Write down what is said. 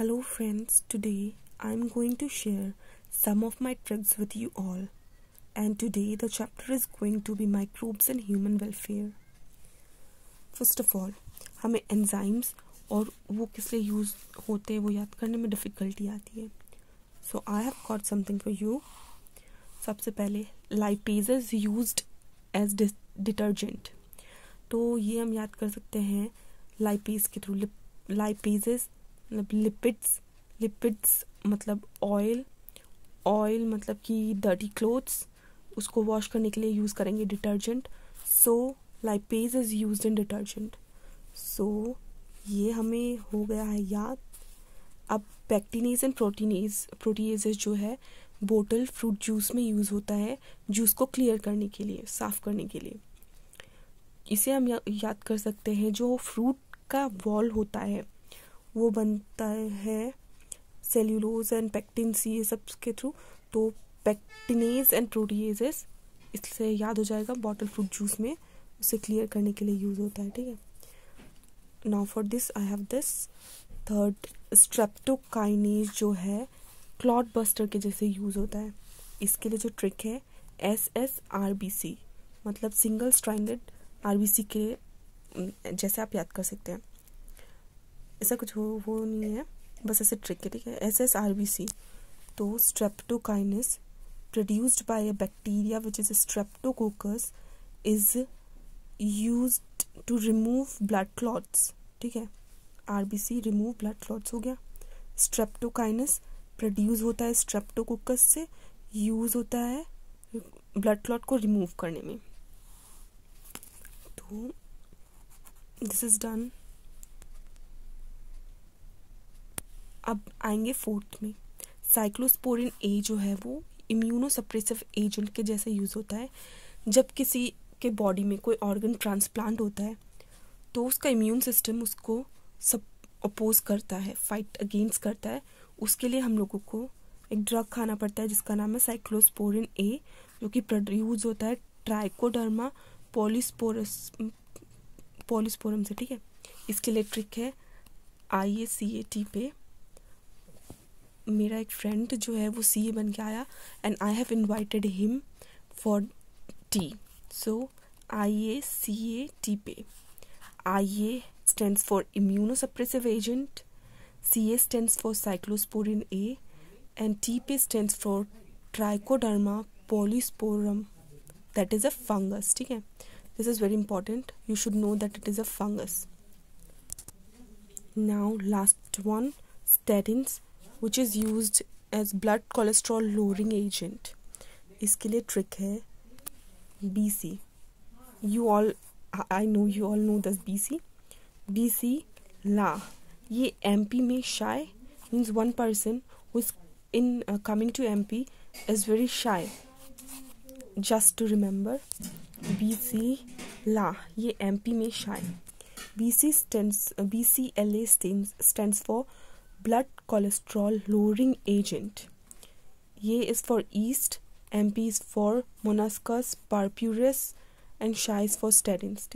Hello friends, today I'm going to share some of my tricks with you all. And today the chapter is going to be microbes and human welfare. First of all, हमें enzymes और वो किस लिए use होते हैं वो याद करने में डिफ़िकल्टी आती है so I have got something for you सबसे पहले लाइपेजेस यूज्ड एज डिटर्जेंट तो ये हम याद कर सकते हैं लाइपेज के थ्रू लाइपेजेस मतलब लिपिड्स लिपिड्स मतलब ऑयल ऑयल मतलब कि डर्टी क्लोथ्स उसको वॉश करने के लिए यूज़ करेंगे detergent so lipase is use in detergent so ये हमें हो गया है याद. अब पैक्टीनेज एंड प्रोटीनेज प्रोटीनेज जो है बोटल फ्रूट जूस में यूज़ होता है जूस को क्लियर करने के लिए साफ़ करने के लिए. इसे हम या, याद कर सकते हैं जो फ्रूट का वॉल होता है. वो बनता है सेल्यूलोज एंड पैक्टिन ये सब के थ्रू तो पैक्टिनेज एंड प्रोटीजेस इससे याद हो जाएगा बॉटल फ्रूट जूस में, उसे क्लियर करने के लिए यूज़ होता है, ठीक है? Now for this I have this third streptokinase जो है क्लॉट बस्टर के जैसे यूज़ होता है। इसके लिए जो ट्रिक है S S R B C मतलब single stranded R B C के, जैसे आप याद कर सकते हैं। ऐसा कुछ हो, वो नहीं है। बस ऐसे ट्रिक है, ठीक है? S S R B C तो streptokinase produced by a bacteria which is streptococcus is use to remove blood clots ठीक है? R B C remove blood clots हो गया। स्ट्रेप्टोकाइनस प्रोड्यूस होता है स्ट्रेप्टोकोकस से यूज़ होता है ब्लड क्लॉट को रिमूव करने में। तो दिस इज़ डन अब आएँगे फोर्थ में। साइक्लोस्पोरिन ए जो है वो इम्यूनोसप्रेसिव एजेंट के जैसे यूज़ होता है। जब किसी के बॉडी में कोई ऑर्गन ट्रांसप्लांट होता है तो उसका इम्यून सिस्टम उसको सब अपोज करता है फाइट अगेंस्ट करता है। उसके लिए हम लोगों को एक ड्रग खाना पड़ता है, जिसका नाम है साइक्लोस्पोरिन ए जो कि प्रोड्यूज होता है ट्राइकोडर्मा पोलिस्पोरस पोलिस्पोरम से, ठीक है? इसके लिए ट्रिक है I A C A T पे। मेरा एक फ्रेंड जो है, वो सी ए बन के आया and I have invited him for tea so I A C A T P. I A stand for immunosuppressive agent C A stand for cyclosporin A and T P stand for trichoderma polysporum that is a fungus ठीक है? This is very important you should know that it is a fungus now last one statins which is use as blood cholesterol lowering agent इसके लिए trick है B C you all I know you all know this B C B C ला ये M P में shy means one person in coming to M P is very shy just to remember B C ला ये M P में shy B C stands B C L A stand for blood cholesterol lowering agent. A is for yeast, MP is for Monascus purpureus and Psi is for statins.